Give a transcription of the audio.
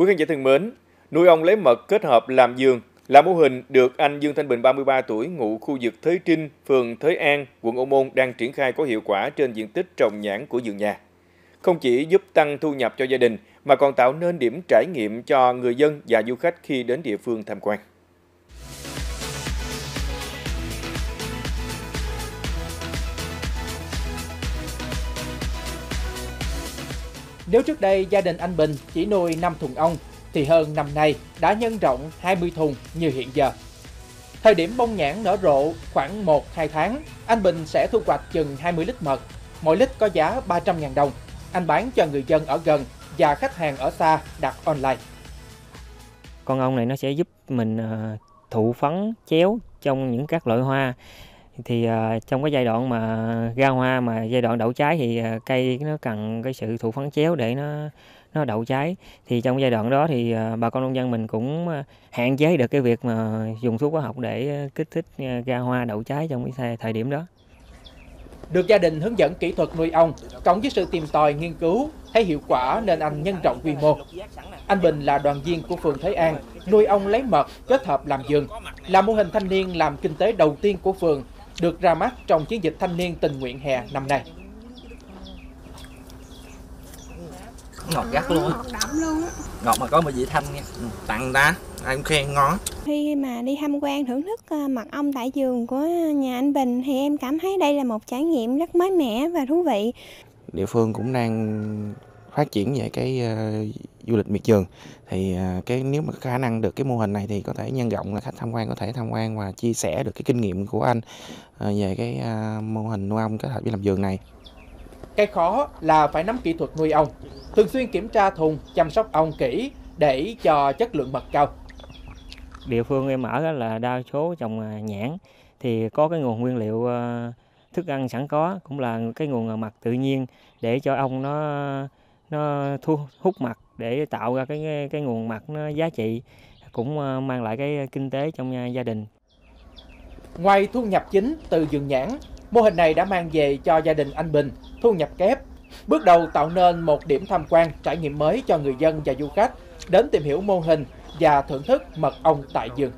Quý khán giả thân mến, nuôi ong lấy mật kết hợp làm giường là mô hình được anh Dương Thanh Bình 33 tuổi ngụ khu vực Thới Trinh, phường Thới An, quận Ô Môn đang triển khai có hiệu quả trên diện tích trồng nhãn của vườn nhà. Không chỉ giúp tăng thu nhập cho gia đình mà còn tạo nên điểm trải nghiệm cho người dân và du khách khi đến địa phương tham quan. Nếu trước đây gia đình anh Bình chỉ nuôi 5 thùng ong, thì hơn năm nay đã nhân rộng 20 thùng như hiện giờ. Thời điểm bông nhãn nở rộ khoảng 1-2 tháng, anh Bình sẽ thu hoạch chừng 20 lít mật, mỗi lít có giá 300.000 đồng. Anh bán cho người dân ở gần và khách hàng ở xa đặt online. Con ong này nó sẽ giúp mình ờ, thụ phấn chéo trong những các loại hoa thì uh, trong cái giai đoạn mà ra hoa mà giai đoạn đậu trái thì uh, cây nó cần cái sự thụ phấn chéo để nó nó đậu trái. Thì trong giai đoạn đó thì uh, bà con nông dân mình cũng uh, hạn chế được cái việc mà dùng thuốc hóa học để uh, kích thích uh, ra hoa đậu trái trong cái thời điểm đó. Được gia đình hướng dẫn kỹ thuật nuôi ong, cộng với sự tìm tòi nghiên cứu, thấy hiệu quả nên anh nhân rộng quy mô. Anh Bình là đoàn viên của phường Thới An, nuôi ong lấy mật kết hợp làm giường là mô hình thanh niên làm kinh tế đầu tiên của phường được ra mắt trong chiến dịch thanh niên tình nguyện hè năm nay. Ngọt gắt luôn Ngọt đậm luôn Ngọt mà có mùi vị thanh nha ừ, Tặng ta, ai cũng khen ngon Khi mà đi tham quan thưởng thức ờ, mật ong tại vườn của nhà anh Bình thì em cảm thấy đây là một trải nghiệm rất mới mẻ và thú vị. Địa phương cũng đang phát triển về cái uh, du lịch miệt vườn thì uh, cái nếu mà khả năng được cái mô hình này thì có thể nhân rộng là khách tham quan có thể tham quan và chia sẻ được cái kinh nghiệm của anh uh, về cái uh, mô hình nuôi ong kết hợp với làm vườn này. Cái khó là phải nắm kỹ thuật nuôi ong, thường xuyên kiểm tra thùng, chăm sóc ong kỹ để cho chất lượng mật cao. Địa phương em ở là đa số trồng nhãn thì có cái nguồn nguyên liệu thức ăn sẵn có cũng là cái nguồn mật tự nhiên để cho ong nó nó thu hút mật để tạo ra cái cái nguồn mật nó giá trị cũng ờ, mang lại cái kinh tế trong ờ, gia đình. Ngoài thu nhập chính từ vườn nhãn, mô hình này đã mang về cho gia đình anh Bình thu nhập kép. Bước đầu tạo nên một điểm tham quan trải nghiệm mới cho người dân và du khách đến tìm hiểu mô hình và thưởng thức mật ong tại vườn.